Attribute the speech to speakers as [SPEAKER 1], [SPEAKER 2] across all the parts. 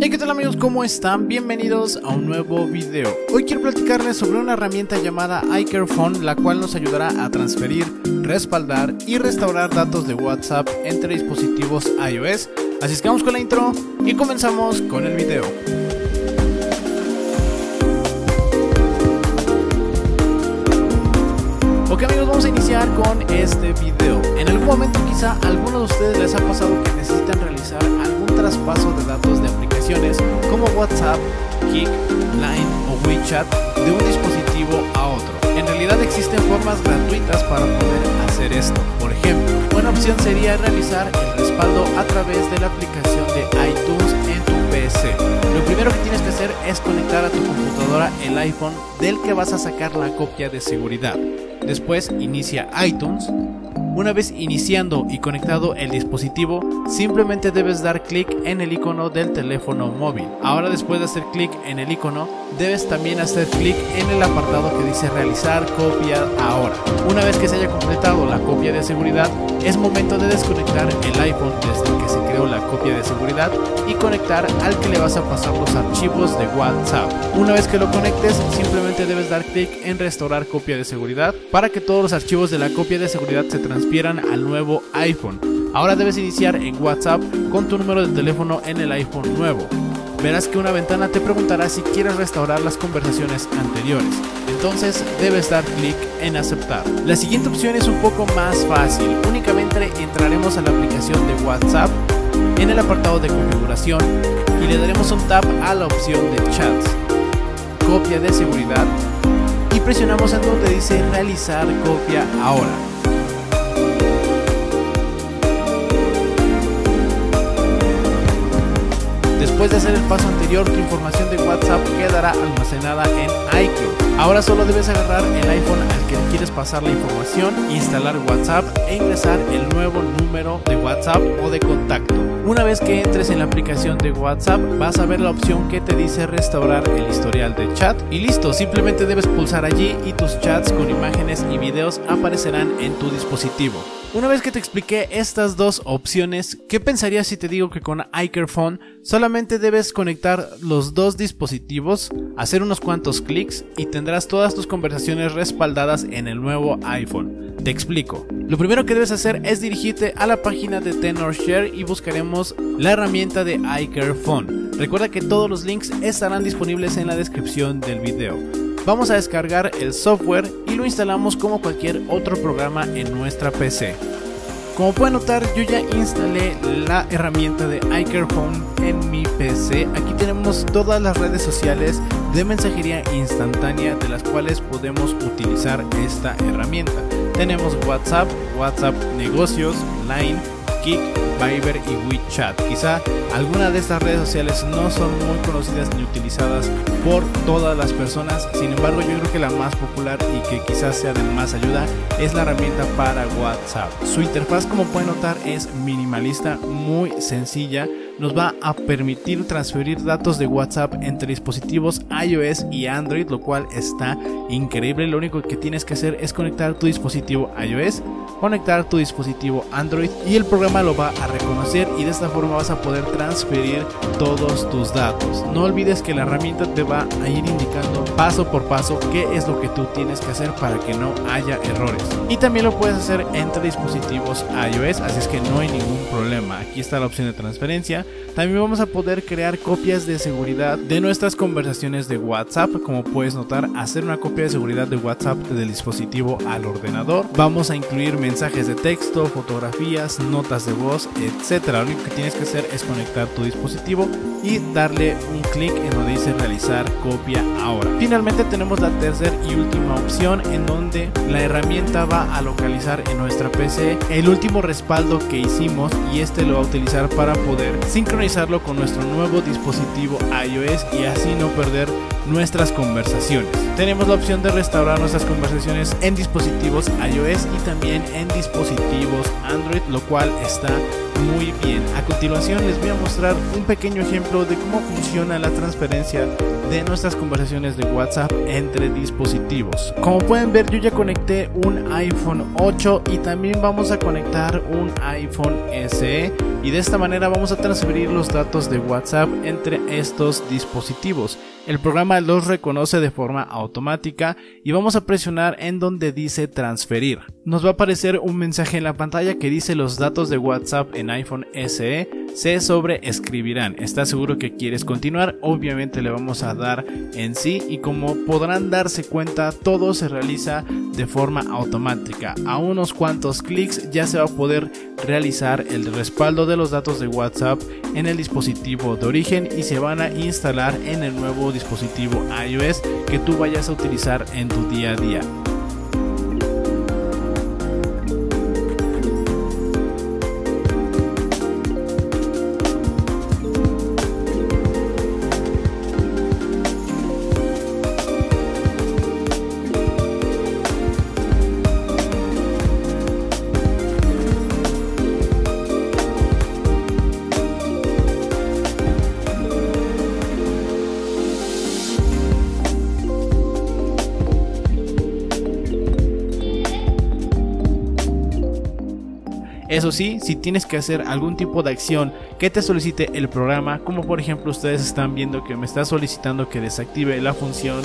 [SPEAKER 1] Hey, ¿qué tal amigos? ¿Cómo están? Bienvenidos a un nuevo video. Hoy quiero platicarles sobre una herramienta llamada iCareFone, la cual nos ayudará a transferir, respaldar y restaurar datos de WhatsApp entre dispositivos iOS. Así es que vamos con la intro y comenzamos con el video. Ok amigos, vamos a iniciar con este video. En algún momento quizá algunos de ustedes les ha pasado que necesitan realizar algún traspaso de datos de aplicaciones como WhatsApp, Kik, Line o WeChat de un dispositivo a otro. En realidad existen formas gratuitas para poder hacer esto. Por ejemplo, una opción sería realizar el respaldo a través de la aplicación de iTunes en tu PC. Lo primero que tienes que hacer es conectar a tu computadora el iPhone del que vas a sacar la copia de seguridad. Después inicia iTunes una vez iniciando y conectado el dispositivo, simplemente debes dar clic en el icono del teléfono móvil. Ahora después de hacer clic en el icono, debes también hacer clic en el apartado que dice realizar copia ahora. Una vez que se haya completado la copia de seguridad, es momento de desconectar el iPhone desde que se creó la copia de seguridad y conectar al que le vas a pasar los archivos de WhatsApp. Una vez que lo conectes, simplemente debes dar clic en restaurar copia de seguridad para que todos los archivos de la copia de seguridad se transfieran al nuevo iPhone. Ahora debes iniciar en WhatsApp con tu número de teléfono en el iPhone nuevo. Verás que una ventana te preguntará si quieres restaurar las conversaciones anteriores. Entonces debes dar clic en aceptar. La siguiente opción es un poco más fácil. Únicamente entraremos a la aplicación de WhatsApp en el apartado de configuración y le daremos un tap a la opción de chats, copia de seguridad y presionamos en donde dice realizar copia ahora. Después de hacer el paso anterior, tu información de WhatsApp quedará almacenada en iCloud. Ahora solo debes agarrar el iPhone al que quieres pasar la información, instalar WhatsApp e ingresar el nuevo número de WhatsApp o de contacto. Una vez que entres en la aplicación de WhatsApp, vas a ver la opción que te dice restaurar el historial de chat y listo, simplemente debes pulsar allí y tus chats con imágenes y videos aparecerán en tu dispositivo. Una vez que te expliqué estas dos opciones, ¿qué pensarías si te digo que con iCareFone solamente debes conectar los dos dispositivos, hacer unos cuantos clics y tendrás todas tus conversaciones respaldadas en el nuevo iPhone? Te explico. Lo primero que debes hacer es dirigirte a la página de TenorShare y buscaremos la herramienta de iCareFone. Recuerda que todos los links estarán disponibles en la descripción del video vamos a descargar el software y lo instalamos como cualquier otro programa en nuestra PC. Como pueden notar, yo ya instalé la herramienta de iCareFone en mi PC. Aquí tenemos todas las redes sociales de mensajería instantánea de las cuales podemos utilizar esta herramienta. Tenemos WhatsApp, WhatsApp Negocios, Line, Kik, Viber y WeChat. Quizá algunas de estas redes sociales no son muy conocidas ni utilizadas por todas las personas, sin embargo yo creo que la más popular y que quizás sea de más ayuda es la herramienta para WhatsApp. Su interfaz como pueden notar es minimalista, muy sencilla nos va a permitir transferir datos de WhatsApp entre dispositivos iOS y Android, lo cual está increíble. Lo único que tienes que hacer es conectar tu dispositivo iOS, conectar tu dispositivo Android y el programa lo va a reconocer y de esta forma vas a poder transferir todos tus datos. No olvides que la herramienta te va a ir indicando paso por paso qué es lo que tú tienes que hacer para que no haya errores. Y también lo puedes hacer entre dispositivos iOS, así es que no hay ningún problema. Aquí está la opción de transferencia también vamos a poder crear copias de seguridad de nuestras conversaciones de WhatsApp. Como puedes notar, hacer una copia de seguridad de WhatsApp del dispositivo al ordenador. Vamos a incluir mensajes de texto, fotografías, notas de voz, etc. Lo único que tienes que hacer es conectar tu dispositivo y darle un clic en donde dice realizar copia ahora. Finalmente tenemos la tercera y última opción en donde la herramienta va a localizar en nuestra PC el último respaldo que hicimos y este lo va a utilizar para poder sincronizarlo con nuestro nuevo dispositivo iOS y así no perder nuestras conversaciones. Tenemos la opción de restaurar nuestras conversaciones en dispositivos iOS y también en dispositivos Android, lo cual está muy bien. A continuación les voy a mostrar un pequeño ejemplo de cómo funciona la transferencia de nuestras conversaciones de WhatsApp entre dispositivos. Como pueden ver yo ya conecté un iPhone 8 y también vamos a conectar un iPhone SE y de esta manera vamos a transferir los datos de WhatsApp entre estos dispositivos. El programa los reconoce de forma automática y vamos a presionar en donde dice transferir. Nos va a aparecer un mensaje en la pantalla que dice los datos de WhatsApp en iPhone SE se sobreescribirán. ¿Estás seguro que quieres continuar? Obviamente le vamos a dar en sí y como podrán darse cuenta todo se realiza de forma automática. A unos cuantos clics ya se va a poder realizar el respaldo de los datos de WhatsApp en el dispositivo de origen y se van a instalar en el nuevo dispositivo iOS que tú vayas a utilizar en tu día a día. Eso sí, si tienes que hacer algún tipo de acción que te solicite el programa, como por ejemplo ustedes están viendo que me está solicitando que desactive la función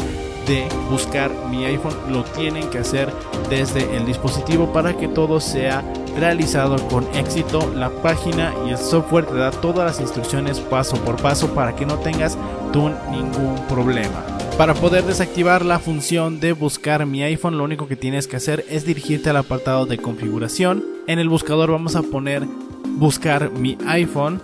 [SPEAKER 1] de buscar mi iPhone, lo tienen que hacer desde el dispositivo para que todo sea realizado con éxito. La página y el software te da todas las instrucciones paso por paso para que no tengas tú ningún problema. Para poder desactivar la función de buscar mi iPhone, lo único que tienes que hacer es dirigirte al apartado de configuración. En el buscador vamos a poner buscar mi iPhone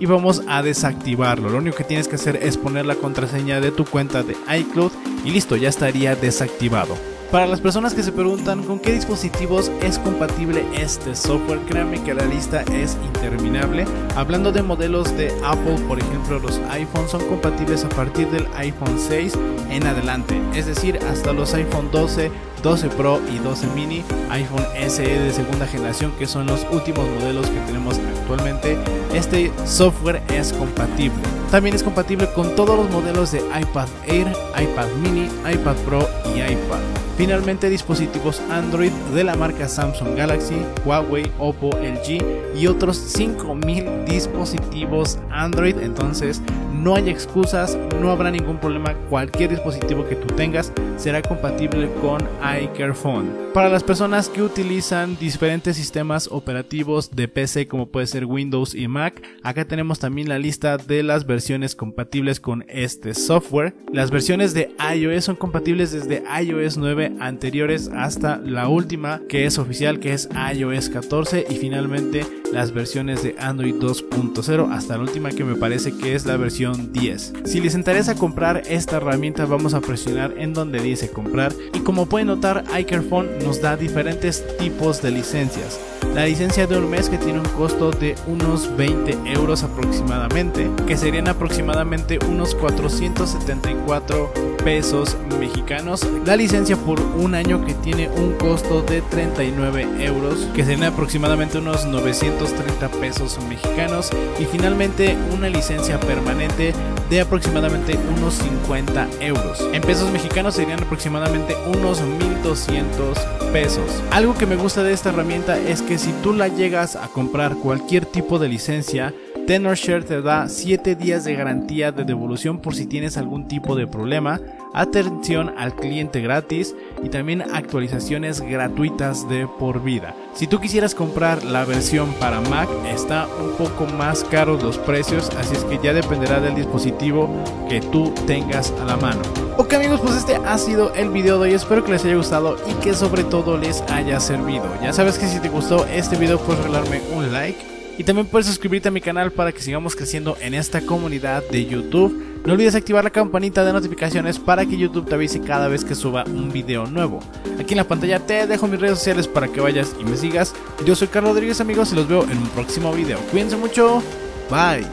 [SPEAKER 1] y vamos a desactivarlo. Lo único que tienes que hacer es poner la contraseña de tu cuenta de iCloud y listo, ya estaría desactivado. Para las personas que se preguntan con qué dispositivos es compatible este software, créanme que la lista es interminable. Hablando de modelos de Apple, por ejemplo, los iPhones son compatibles a partir del iPhone 6 en adelante, es decir, hasta los iPhone 12, 12 Pro y 12 mini, iPhone SE de segunda generación, que son los últimos modelos que tenemos actualmente. Este software es compatible. También es compatible con todos los modelos de iPad Air, iPad mini, iPad Pro y iPad. Finalmente dispositivos Android de la marca Samsung Galaxy, Huawei, Oppo, LG y otros 5000 dispositivos Android. Entonces no hay excusas, no habrá ningún problema. Cualquier dispositivo que tú tengas será compatible con iCareFone. Para las personas que utilizan diferentes sistemas operativos de PC como puede ser Windows y Mac, acá tenemos también la lista de las versiones compatibles con este software. Las versiones de iOS son compatibles desde iOS 9 anteriores hasta la última que es oficial que es iOS 14 y finalmente las versiones de Android 2.0 hasta la última que me parece que es la versión 10. Si les interesa comprar esta herramienta vamos a presionar en donde dice comprar y como pueden notar iCareFone nos da diferentes tipos de licencias. La licencia de un mes que tiene un costo de unos 20 euros aproximadamente, que serían aproximadamente unos 474 pesos mexicanos. La licencia por un año que tiene un costo de 39 euros, que serían aproximadamente unos 930 pesos mexicanos. Y finalmente una licencia permanente de aproximadamente unos 50 euros. En pesos mexicanos serían aproximadamente unos 1200 pesos. Algo que me gusta de esta herramienta es que si tú la llegas a comprar cualquier tipo de licencia, TenorShare te da 7 días de garantía de devolución por si tienes algún tipo de problema, atención al cliente gratis y también actualizaciones gratuitas de por vida. Si tú quisieras comprar la versión para Mac, está un poco más caros los precios, así es que ya dependerá del dispositivo que tú tengas a la mano. Ok amigos, pues este ha sido el video de hoy, espero que les haya gustado y que sobre todo les haya servido. Ya sabes que si te gustó este video puedes regalarme un like y también puedes suscribirte a mi canal para que sigamos creciendo en esta comunidad de YouTube. No olvides activar la campanita de notificaciones para que YouTube te avise cada vez que suba un video nuevo. Aquí en la pantalla te dejo mis redes sociales para que vayas y me sigas. Yo soy Carlos Rodríguez amigos y los veo en un próximo video. Cuídense mucho. Bye.